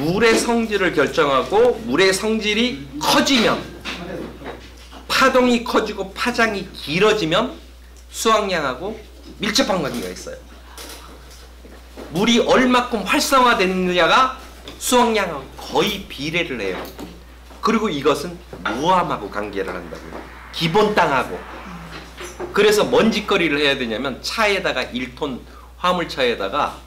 물의 성질을 결정하고 물의 성질이 커지면 파동이 커지고 파장이 길어지면 수확량하고 밀접한 관계가 있어요. 물이 얼마큼 활성화됐느냐가 수확량하고 거의 비례를 해요. 그리고 이것은 무함하고 관계를 한다고요. 기본 땅하고. 그래서 뭔 짓거리를 해야 되냐면 차에다가 1톤 화물차에다가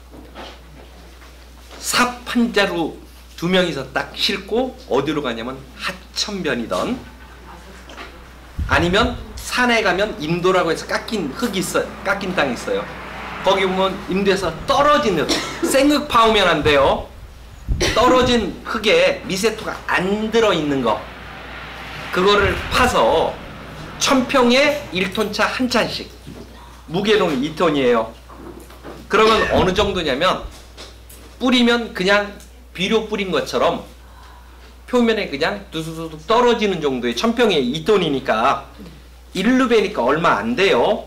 삽 한 자루 두 명이서 딱 싣고 어디로 가냐면 하천변이던 아니면 산에 가면 임도라고 해서 깎인 흙이 있어 깎인 땅이 있어요. 거기 보면 임도에서 떨어진 흙, 생흙 파오면 안 돼요. 떨어진 흙에 미세토가 안 들어 있는 거. 그거를 파서 천평에 1톤차 한 찬씩. 무게는 2톤이에요. 그러면 어느 정도냐면 뿌리면 그냥 비료 뿌린 것처럼 표면에 그냥 두두두둑 떨어지는 정도의 천평에 2톤이니까 1루베니까 얼마 안 돼요.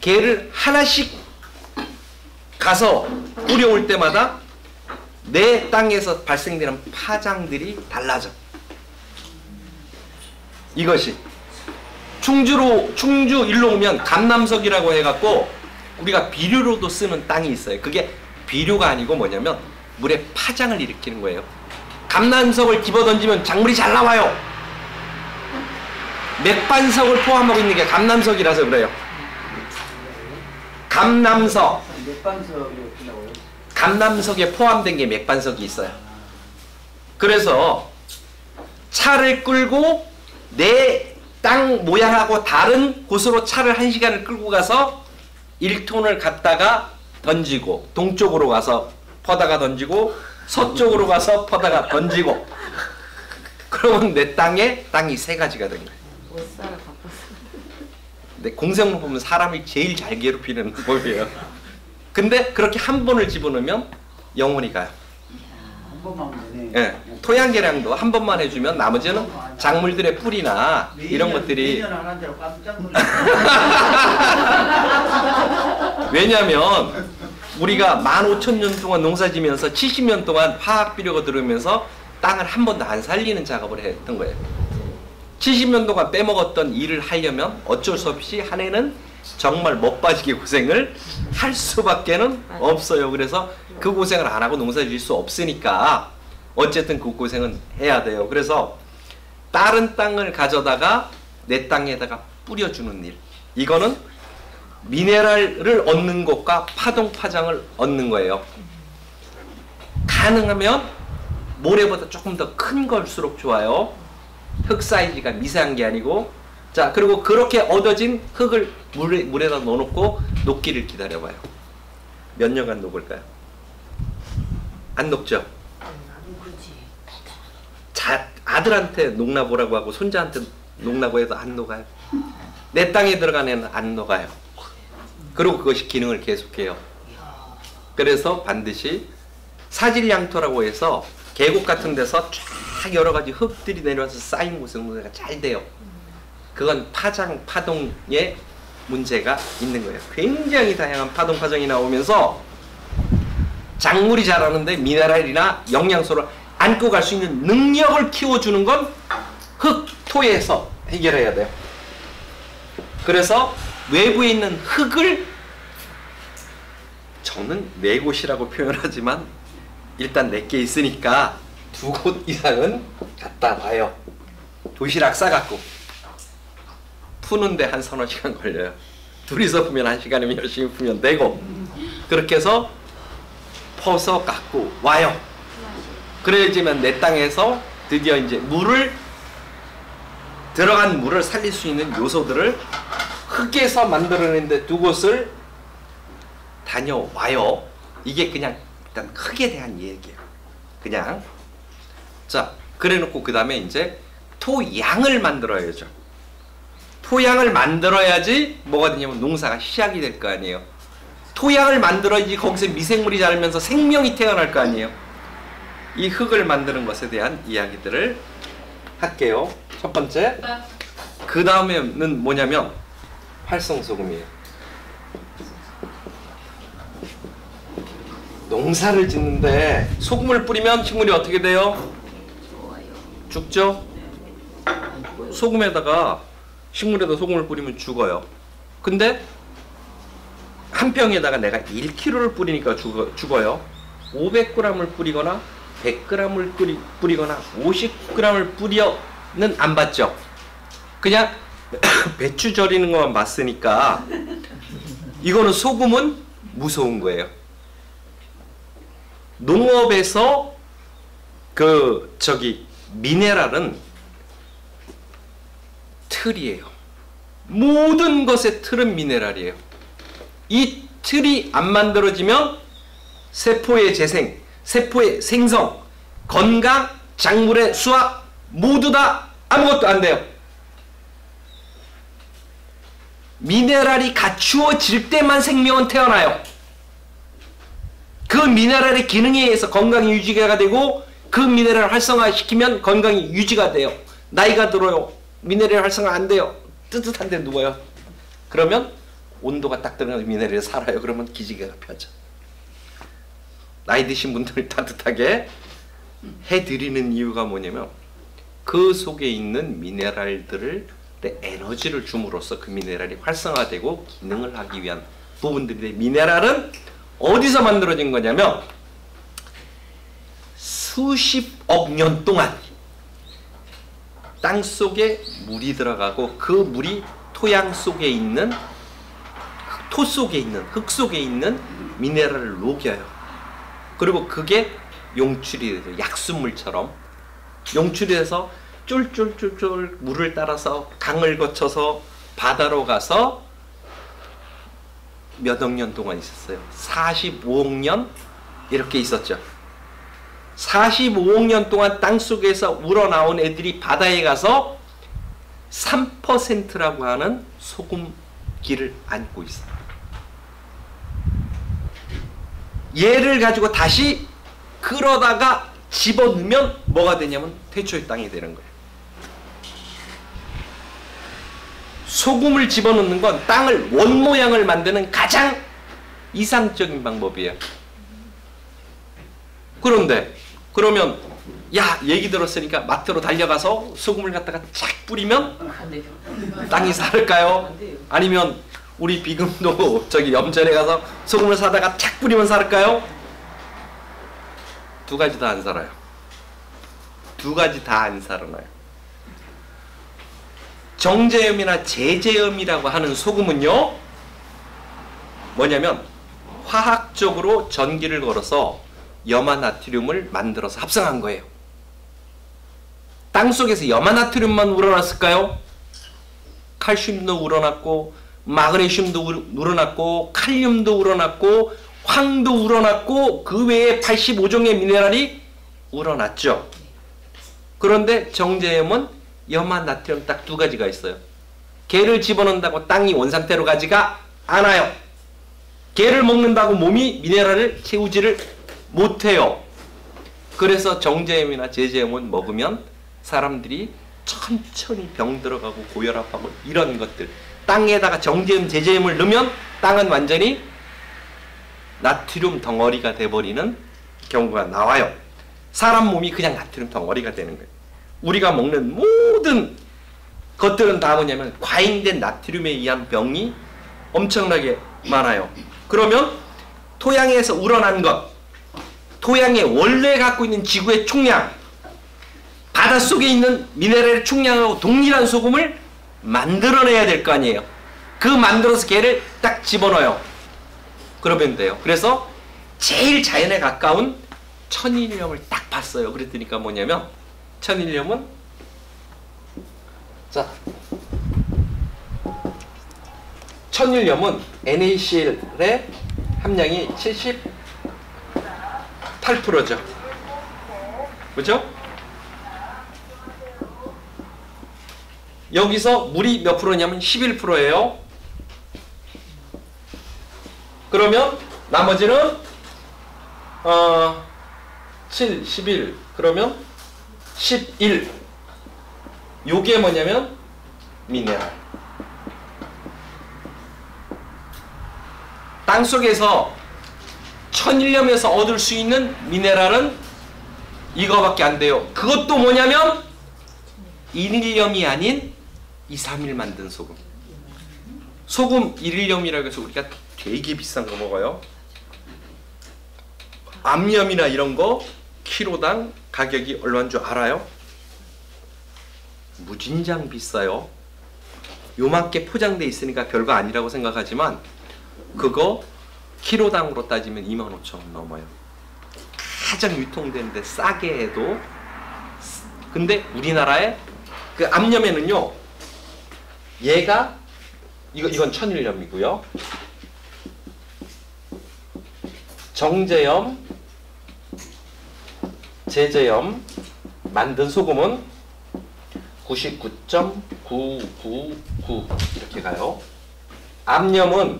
걔를 하나씩 가서 뿌려올 때마다 내 땅에서 발생되는 파장들이 달라져. 이것이 충주로 충주 일로 오면 감남석이라고 해갖고 우리가 비료로도 쓰는 땅이 있어요. 그게 비료가 아니고 뭐냐면 물에 파장을 일으키는 거예요. 감남석을 집어 던지면 작물이 잘 나와요. 맥반석을 포함하고 있는 게 감남석이라서 그래요. 감남석? 감남석에 포함된 게 맥반석이 있어요. 그래서 차를 끌고 내 땅 모양하고 다른 곳으로 차를 한 시간을 끌고 가서 1톤을 갖다가 던지고 동쪽으로 가서 퍼다가 던지고 서쪽으로 가서 퍼다가 던지고 그러면 내 땅에 땅이 세 가지가 된 거예요. 못 살아 바빴어. 근데 공생으로 보면 사람이 제일 잘 괴롭히는 법이에요. 근데 그렇게 한 번을 집어넣으면 영원히 가요. 예. 토양 개량도 한 번만 해주면 나머지는 작물들의 뿌리나 이런 것들이. 왜냐하면 우리가 15,000년 동안 농사 지면서 70년 동안 화학 비료가 들어오면서 땅을 한 번도 안 살리는 작업을 했던 거예요. 70년 동안 빼먹었던 일을 하려면 어쩔 수 없이 한 해는 정말 멋빠지게 고생을 할 수밖에는. 없어요. 그래서 그 고생을 안 하고 농사 지을 수 없으니까 어쨌든 그 고생은 해야 돼요. 그래서 다른 땅을 가져다가 내 땅에다가 뿌려주는 일. 이거는 미네랄을 얻는 것과 파동 파장을 얻는 거예요. 가능하면 모래보다 조금 더 큰 걸수록 좋아요. 흙 사이즈가 미세한 게 아니고 자 그리고 그렇게 얻어진 흙을 물에, 물에다 넣어놓고 녹기를 기다려봐요. 몇 년간 녹을까요? 안 녹죠? 자, 아들한테 녹나 보라고 하고 손자한테 녹나고 해도 안 녹아요. 내 땅에 들어간 애는 안 녹아요. 그리고 그것이 기능을 계속해요. 그래서 반드시 사질양토라고 해서 계곡 같은 데서 쫙 여러 가지 흙들이 내려와서 쌓인 곳은 농사가 잘 돼요. 그건 파장, 파동의 문제가 있는 거예요. 굉장히 다양한 파동, 파장이 나오면서 작물이 자라는데 미네랄이나 영양소를 안고 갈 수 있는 능력을 키워주는 건 흙, 토에서 해결해야 돼요. 그래서 외부에 있는 흙을 저는 네 곳이라고 표현하지만 일단 내게 있으니까 두 곳 이상은 갖다 놔요. 도시락 싸갖고 푸는데 한 서너 시간 걸려요. 둘이서 풀면 한 시간이면 열심히 풀면 되고 그렇게 해서 퍼서 갖고 와요. 그래야지만 내 땅에서 드디어 이제 물을 들어간 물을 살릴 수 있는 요소들을 흙에서 만들어낸데 두 곳을 다녀와요. 이게 그냥 일단 흙에 대한 얘기예요. 그냥 자 그래놓고 그 다음에 이제 토양을 만들어야죠. 토양을 만들어야지 뭐가 되냐면 농사가 시작이 될 거 아니에요. 토양을 만들어야지 거기서 미생물이 자라면서 생명이 태어날 거 아니에요. 이 흙을 만드는 것에 대한 이야기들을 할게요. 첫 번째. 그 다음에는 뭐냐면 활성 소금이에요. 농사를 짓는데 소금을 뿌리면 식물이 어떻게 돼요? 죽죠? 소금에다가 식물에다 소금을 뿌리면 죽어요. 근데 한 병에다가 내가 1kg를 뿌리니까 죽어, 죽어요. 500g을 뿌리거나 100g을 뿌리, 뿌리거나 50g을 뿌려는 안 봤죠. 그냥 배추 절이는 것만 봤으니까 이거는 소금은 무서운 거예요. 농업에서 그 저기 미네랄은 틀이에요. 모든 것의 틀은 미네랄이에요. 이 틀이 안 만들어지면 세포의 재생, 세포의 생성, 건강, 작물의 수확 모두 다 아무것도 안 돼요. 미네랄이 갖추어질 때만 생명은 태어나요. 그 미네랄의 기능에 의해서 건강이 유지가 되고 그 미네랄 활성화시키면 건강이 유지가 돼요. 나이가 들어요. 미네랄 활성화 안 돼요. 뜨뜻한데 누워요. 그러면 온도가 딱 들어가면 미네랄이 살아요. 그러면 기지개가 펴져. 나이 드신 분들 따뜻하게 해드리는 이유가 뭐냐면 그 속에 있는 미네랄들을 에너지를 줌으로써 그 미네랄이 활성화되고 기능을 하기 위한 부분들인데 미네랄은 어디서 만들어진 거냐면 수십억 년 동안 땅 속에 물이 들어가고 그 물이 토양 속에 있는 토 속에 있는 흙 속에 있는 미네랄을 녹여요. 그리고 그게 용출이 돼요. 약수물처럼 용출이 돼서 쫄쫄쫄쫄 물을 따라서 강을 거쳐서 바다로 가서 몇억 년 동안 있었어요. 45억 년 이렇게 있었죠. 45억 년 동안 땅 속에서 우러나온 애들이 바다에 가서 3%라고 하는 소금기를 안고 있어요. 얘를 가지고 다시 끌어다가 집어넣으면 뭐가 되냐면 태초의 땅이 되는 거예요. 소금을 집어넣는 건 땅을 원 모양을 만드는 가장 이상적인 방법이에요. 그런데 그러면 야 얘기 들었으니까 마트로 달려가서 소금을 갖다가 착 뿌리면. 땅이 돼요. 아니면 우리 비금도 저기 염전에 가서 소금을 사다가 착 뿌리면 살을까요? 두 가지 다 안 살아요. 두 가지 다 안 살아나요. 정제염이나 제제염이라고 하는 소금은요, 뭐냐면 화학적으로 전기를 걸어서 염화나트륨을 만들어서 합성한 거예요. 땅 속에서 염화나트륨만 우러났을까요? 칼슘도 우러났고 마그네슘도 우- 우러났고 칼륨도 우러났고 황도 우러났고 그 외에 85종의 미네랄이 우러났죠. 그런데 정제염은 염화 나트륨 딱 두 가지가 있어요. 개를 집어넣는다고 땅이 원상태로 가지가 않아요. 개를 먹는다고 몸이 미네랄을 채우지를 못해요. 그래서 정제염이나 제제염은 먹으면 사람들이 천천히 병 들어가고 고혈압하고 이런 것들 땅에다가 정제염, 제제염을 넣으면 땅은 완전히 나트륨 덩어리가 돼버리는 경우가 나와요. 사람 몸이 그냥 나트륨 덩어리가 되는 거예요. 우리가 먹는 모든 것들은 다 뭐냐면 과잉된 나트륨에 의한 병이 엄청나게 많아요. 그러면 토양에서 우러난 것, 토양의 원래 갖고 있는 지구의 총량, 바닷속에 있는 미네랄의 총량하고 동일한 소금을 만들어내야 될 거 아니에요. 그 만들어서 걔를 딱 집어넣어요. 그러면 돼요. 그래서 제일 자연에 가까운 천일염을 딱 봤어요. 그랬더니까 뭐냐면 천일염은 자 천일염은 NaCl의 함량이 78%죠. 그죠? 여기서 물이 몇 프로냐면 11%예요. 그러면 나머지는 어 7, 11 그러면 11 요게 뭐냐면 미네랄 땅 속에서 천일염에서 얻을 수 있는 미네랄은 이거밖에 안 돼요. 그것도 뭐냐면 인일염이 아닌 2, 3일 만든 소금. 소금 1일염이라고 해서 우리가 되게 비싼 거 먹어요. 암염이나 이런 거 키로당 가격이 얼마인 줄 알아요? 무진장 비싸요. 요만게 포장돼 있으니까 별거 아니라고 생각하지만 그거 키로당으로 따지면 2만 5천 원 넘어요. 가장 유통되는데 싸게 해도 근데 우리나라에 그 암염에는요 얘가 이거 이건 천일염이고요 정제염 제제염 만든 소금은 99.999 이렇게 가요. 암염은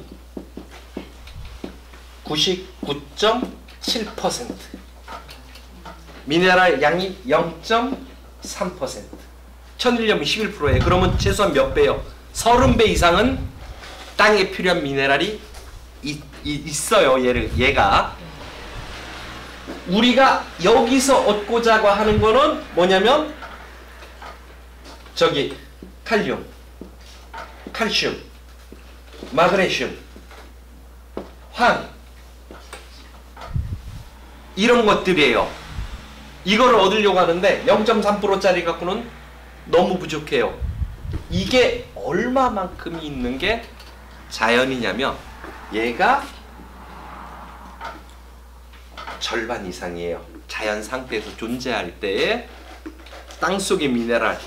99.7% 미네랄 양이 0.3% 천일염이 11%예요 그러면 최소한 몇 배요? 30배 이상은 땅에 필요한 미네랄이 있, 있- 있어요. 얘를, 얘가 우리가 여기서 얻고자 하는 거는 뭐냐면 저기 칼륨 칼슘 마그네슘 황. 이런 것들이에요. 이거를 얻으려고 하는데 0.3%짜리 갖고는 너무 부족해요. 이게 얼마만큼이 있는 게 자연이냐면 얘가 절반 이상이에요. 자연 상태에서 존재할 때의 땅속의 미네랄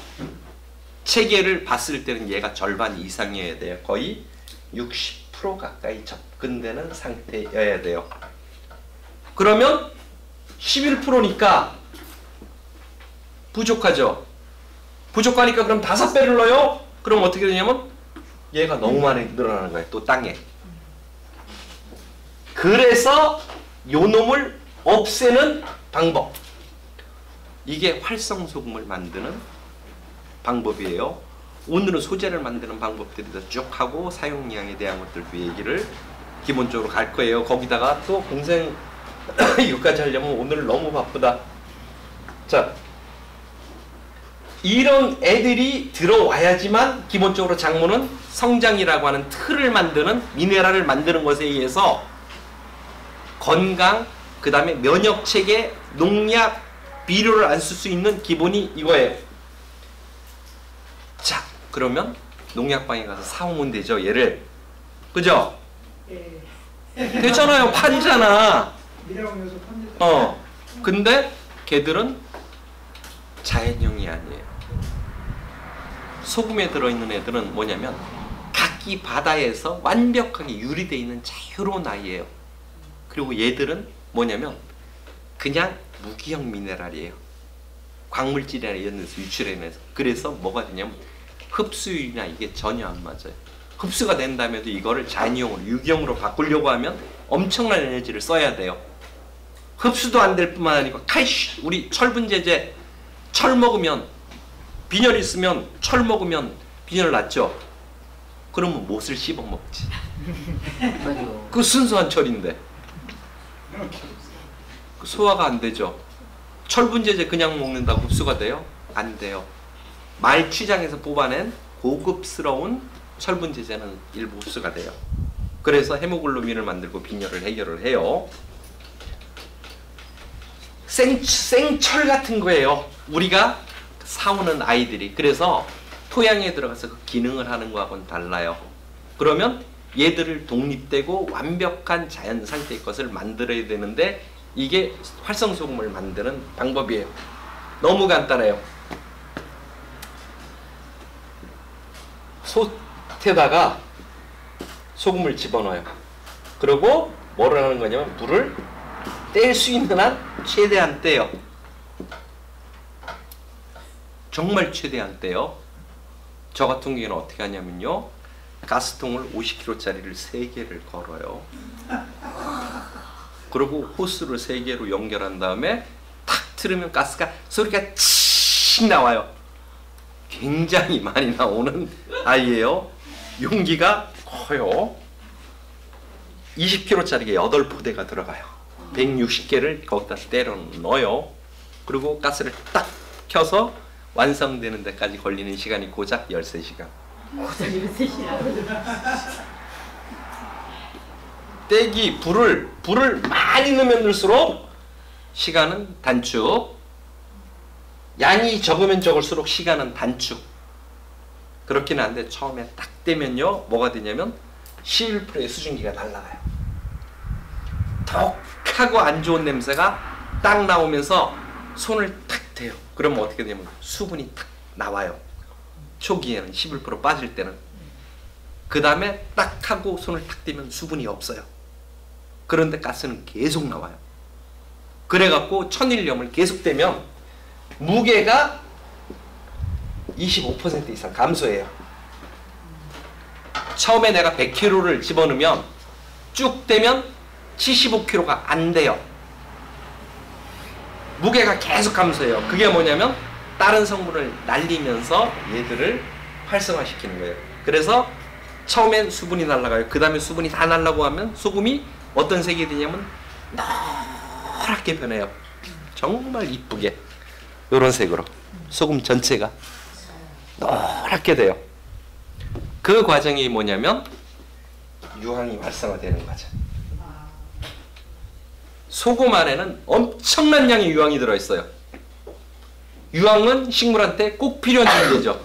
체계를 봤을 때는 얘가 절반 이상이어야 돼요. 거의 60% 가까이 접근되는 상태여야 돼요. 그러면 11%니까 부족하죠. 부족하니까 그럼 다섯 배를 넣어요? 그럼 어떻게 되냐면 얘가 너무 많이 늘어나는 거예요. 또 땅에. 그래서 요 놈을 없애는 방법. 이게 활성소금을 만드는 방법이에요. 오늘은 소재를 만드는 방법들이 쭉 하고 사용량에 대한 것들도 얘기를 기본적으로 갈 거예요. 거기다가 또 공생 이거까지 하려면 오늘 너무 바쁘다. 자, 이런 애들이 들어와야지만 기본적으로 작물은 성장이라고 하는 틀을 만드는 미네랄을 만드는 것에 의해서 건강, 그 다음에 면역 체계, 농약, 비료를 안 쓸 수 있는 기본이 이거예요. 자, 그러면 농약방에 가서 사오면 되죠, 얘를. 그죠? 예. 되잖아요. 미라고면서 판대. 어. 근데 걔들은 자연형이 아니에요. 소금에 들어있는 애들은 뭐냐면 각기 바다에서 완벽하게 유리되어 있는 자유로운 아이예요. 그리고 얘들은 뭐냐면 그냥 무기형 미네랄이에요. 광물질이나 이런 데서 유출해내서 그래서 뭐가 되냐면 흡수율이나 이게 전혀 안 맞아요. 흡수가 된 다음에도 이거를 잔이용으로 유기형으로 바꾸려고 하면 엄청난 에너지를 써야 돼요. 흡수도 안 될 뿐만 아니고 칼슘 우리 철분제제 철 먹으면 빈혈 있으면 철 먹으면 빈혈 낫죠. 그러면 못을 씹어 먹지. 그 순수한 철인데 그 소화가 안 되죠. 철분제제 그냥 먹는다고 흡수가 돼요? 안 돼요. 말취장에서 뽑아낸 고급스러운 철분제제는 일부 흡수가 돼요. 그래서 헤모글로빈을 만들고 빈혈을 해결을 해요. 생, 생철 같은 거예요. 우리가 사오는 아이들이. 그래서 토양에 들어가서 그 기능을 하는 거하고는 달라요. 그러면 얘들을 독립되고 완벽한 자연 상태의 것을 만들어야 되는데 이게 활성소금을 만드는 방법이에요. 너무 간단해요. 솥에다가 소금을 집어넣어요. 그리고 뭐를 하는 거냐면 물을 뗄 수 있는 한 최대한 떼요. 정말 최대한 떼요. 저 같은 경우는 어떻게 하냐면요. 가스통을 50kg짜리를 3개를 걸어요. 그리고 호스를 3개로 연결한 다음에 탁 틀으면 가스가 소리가 칙 나와요. 굉장히 많이 나오는 아이예요. 용기가 커요. 20kg짜리가 8포대가 들어가요. 160개를 거기다 때려 넣어요. 그리고 가스를 딱 켜서 완성되는 데까지 걸리는 시간이 고작 13시간. 고작 13시간. 떼기 불을 불을 많이 넣으면 넣을수록 시간은 단축. 양이 적으면 적을수록 시간은 단축. 그렇긴 한데 처음에 딱 떼면요 뭐가 되냐면 11%의 수증기가 날라가요. 독하고 안 좋은 냄새가 딱 나오면서 손을 탁 대요. 그러면 어떻게 되냐면 수분이 탁 나와요. 초기에는 11% 빠질 때는 그 다음에 딱 하고 손을 탁 대면 수분이 없어요. 그런데 가스는 계속 나와요. 그래갖고 천일염을 계속 대면 무게가 25% 이상 감소해요. 처음에 내가 100kg를 집어넣으면 쭉 되면 75kg가 안 돼요. 무게가 계속 감소해요. 그게 뭐냐면 다른 성분을 날리면서 얘들을 활성화시키는 거예요. 그래서 처음엔 수분이 날아가요. 그 다음에 수분이 다 날라고 하면 소금이 어떤 색이 되냐면 노랗게 변해요. 정말 이쁘게 이런 색으로 소금 전체가 노랗게 돼요. 그 과정이 뭐냐면 유황이 활성화되는 과정. 소금 안에는 엄청난 양의 유황이 들어있어요. 유황은 식물한테 꼭 필요한 존재죠.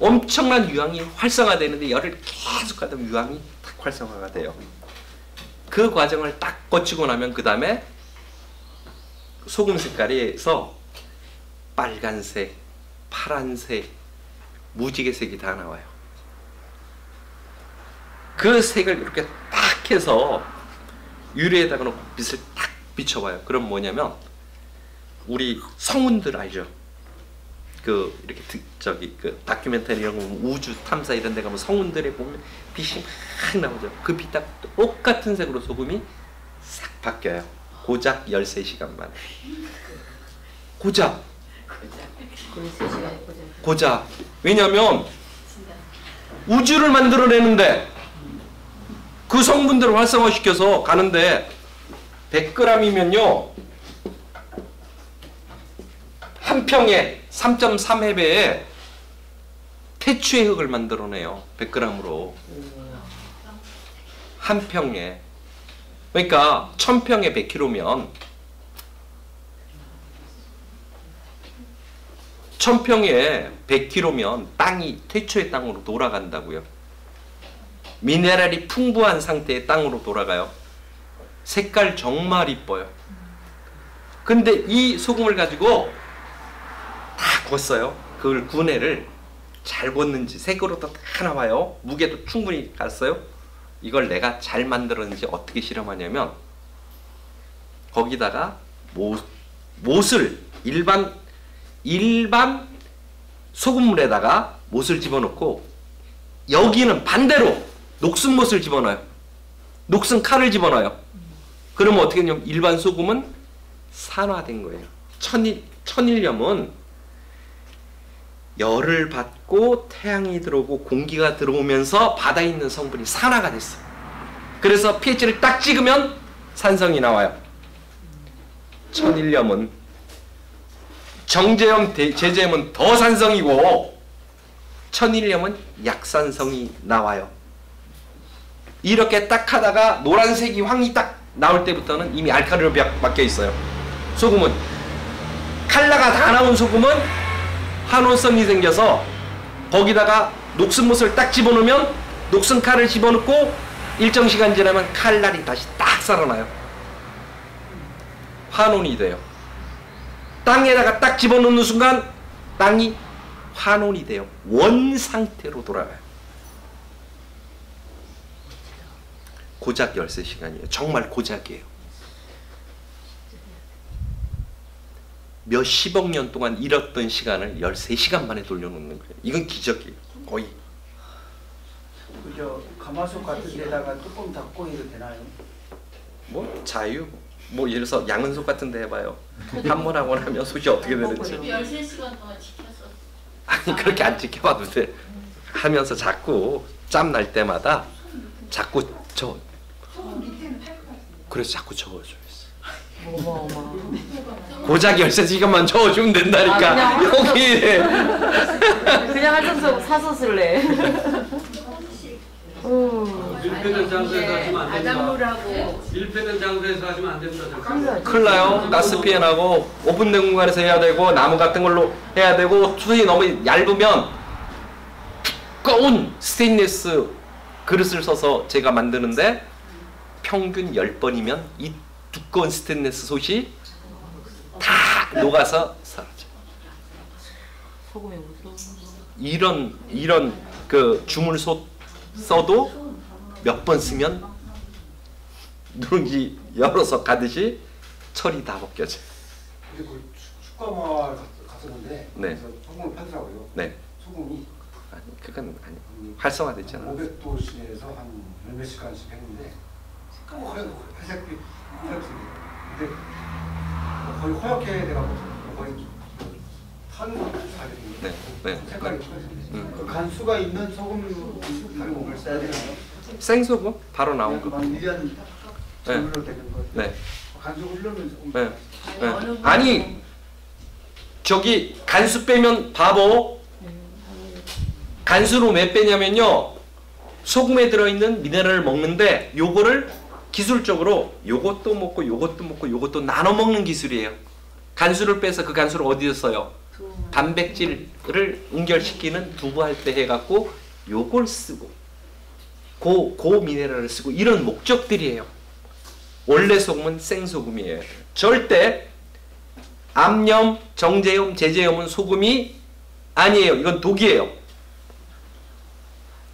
엄청난 유황이 활성화되는데 열을 계속 하다 유황이 딱 활성화가 돼요. 그 과정을 딱 거치고 나면 그 다음에 소금 색깔에서 빨간색, 파란색, 무지개색이 다 나와요. 그 색을 이렇게 딱 해서 유리에다가 빛을 딱 비춰봐요. 그럼 뭐냐면 우리 성운들 알죠? 그 이렇게 드- 저기 그 다큐멘터리 이런 거 우주 탐사 이런 데 가면 성운들에 보면 빛이 막 나오죠. 그 빛하고 똑같은 색으로 소금이 싹 바뀌어요. 고작 13시간 만에. 고작 거의 3시간이 고작. 고작. 왜냐면 우주를 만들어내는데 그 성분들을 활성화시켜서 가는데 100g이면요 한 평에 3.3회배에 태추의 흙을 만들어내요 100g으로 한 평에 그러니까 1000평에 100kg면 1000평에 100kg면 땅이 태초의 땅으로 돌아간다고요. 미네랄이 풍부한 상태의 땅으로 돌아가요. 색깔 정말 이뻐요. 근데 이 소금을 가지고 다 구웠어요. 그걸 구내를 잘 구웠는지 색으로도 다 나와요. 무게도 충분히 갔어요. 이걸 내가 잘 만들었는지 어떻게 실험하냐면 거기다가 못, 못을 일반 일반 소금물에다가 못을 집어넣고 여기는 반대로 녹슨 못을 집어넣어요. 녹슨 칼을 집어넣어요. 그러면 어떻게 되냐면 일반 소금은 산화된 거예요. 천일, 천일염은 열을 받고 태양이 들어오고 공기가 들어오면서 바다에 있는 성분이 산화가 됐어. 그래서 pH를 딱 찍으면 산성이 나와요. 천일염은 정제염, 대- 제제염은 더 산성이고 천일염은 약산성이 나와요. 이렇게 딱 하다가 노란색이 황이 딱 나올 때부터는 이미 알칼리로 바- 바뀌어 있어요. 소금은 칼라가 다 나온 소금은 환원성이 생겨서 거기다가 녹슨못을 딱 집어넣으면 녹슨 칼을 집어넣고 일정 시간 지나면 칼날이 다시 딱 살아나요. 환원이 돼요. 땅에다가 딱 집어넣는 순간 땅이 환원이 돼요. 원 상태로 돌아가요. 고작 13시간이에요. 정말 고작이에요. 몇십억 년 동안 잃었던 시간을 13시간 만에 돌려놓는 거예요. 이건 기적이에요. 거의. 그저 가마솥 같은 데다가 뚜껑 닫고 해도 되나요? 뭐 자유 뭐 예를 들어서 양은소 같은 데 해봐요. 한번 하고 나면 솥이 어떻게 되는지. 13시간 동안 지켰어. 아니 그렇게 안 지켜봐도 돼. 하면서 자꾸 짬 날 때마다 자꾸 저 그래서 자꾸 저어줘요. 어머. 고작 13시간만 저어주면 된다니까. 아, 그냥 여기. 그냥 하셔서 사서 쓸래. 음. 밀폐된 장소에서 하시면 안 됩니다. 바닷물하고 밀폐된 장소에서 하시면 안 됩니다. 큰일 큰일 나요. 가스 피해 나고 오픈된 공간에서 해야 되고 나무 같은 걸로 해야 되고 솥이 너무 얇으면 두꺼운 스테인리스 그릇을 써서 제가 만드는데 평균 10번이면 이 두꺼운 스테인리스 솥이 다 녹아서 사라져. 이런 이런 그 주물솥 써도 몇 번 쓰면 누룽지 열어서 가듯이 철이 다 벗겨져. 근데 그 축- 축구마을 갔- 갔었는데 네. 소금을 팔더라고요. 네. 소금이 아니 그건 아니 활성화됐잖아. 500도 시내에서 한 열몇 시간씩 했는데 까먹어요. 회색 빛 회색색이. 근데 거의 허옇게 돼가고 거의 탄 사이 네, 네. 색깔이 틀어졌네. 음. 그 간수가 있는 소금을 써야 되나요? 생소금 바로 나온 거. 한 1년 전으로 되는 거. 네. 간수 흘러면서 네. 네. 아니 저기 간수 빼면 바보. 간수로 왜 빼냐면요. 소금에 들어있는 미네랄을 먹는데 요거를 기술적으로 요것도 먹고 요것도 먹고 요것도 나눠 먹는 기술이에요. 간수를 빼서 그 간수를 어디서 써요? 단백질을 응결시키는 두부할 때 해갖고 요걸 쓰고 고, 고 미네랄을 쓰고 이런 목적들이에요. 원래 소금은 생소금이에요. 절대 암염, 정제염, 제제염은 소금이 아니에요. 이건 독이에요.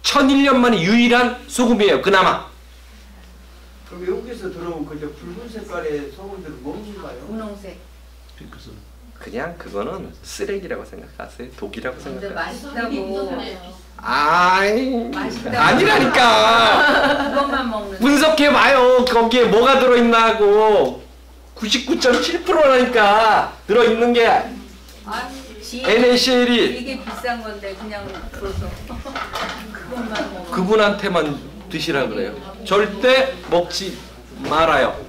천일년 만에 유일한 소금이에요. 그나마. 그럼 외국에서 들어온 그 이제 붉은 색깔의 소금들을 뭔가요? 분홍색. 그냥 그거는 쓰레기라고 생각하세요. 독이라고 근데 생각하세요. 맛있다고 아이 맛있다고. 아니라니까. 그것만 먹는. 분석해 봐요. 거기에 뭐가 들어 있나 하고 99.7%라니까 들어 있는 게 아니, 지- NaCl이 이게 비싼 건데 그냥 줘서 그것만 먹어. 그분한테만 드시라 그래요. 절대 먹지 말아요.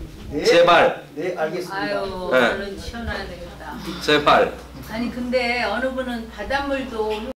제발, 네, 알겠습니다. 아유, 네. 얼른 치워놔야 되겠다. 제발. 아니 근데 어느 분은 바닷물도